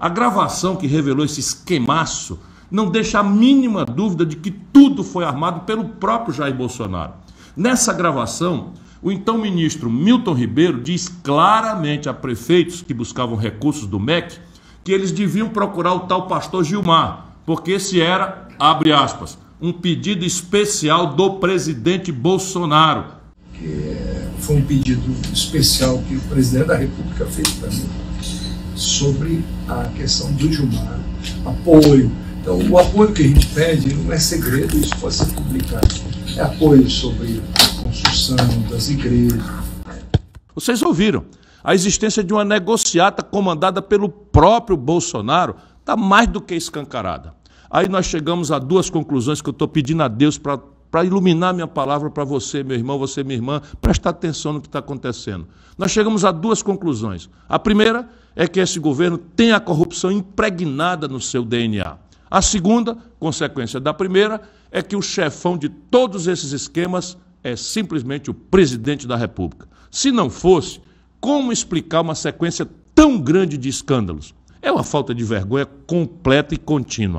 A gravação que revelou esse esquemaço não deixa a mínima dúvida de que tudo foi armado pelo próprio Jair Bolsonaro. Nessa gravação, o então ministro Milton Ribeiro diz claramente a prefeitos que buscavam recursos do MEC que eles deviam procurar o tal pastor Gilmar, porque esse era, abre aspas, um pedido especial do presidente Bolsonaro. Que foi um pedido especial que o presidente da República fez para mim sobre a questão do Gilmar, apoio. Então, o apoio que a gente pede não é segredo, isso pode ser publicado. É apoio sobre a construção das igrejas. Vocês ouviram? A existência de uma negociata comandada pelo próprio Bolsonaro está mais do que escancarada. Aí nós chegamos a duas conclusões que eu estou pedindo a Deus para iluminar minha palavra para você, meu irmão, você, minha irmã, prestar atenção no que está acontecendo. Nós chegamos a duas conclusões. A primeira é que esse governo tem a corrupção impregnada no seu DNA. A segunda, consequência da primeira, é que o chefão de todos esses esquemas é simplesmente o presidente da República. Se não fosse, como explicar uma sequência tão grande de escândalos? É uma falta de vergonha completa e contínua.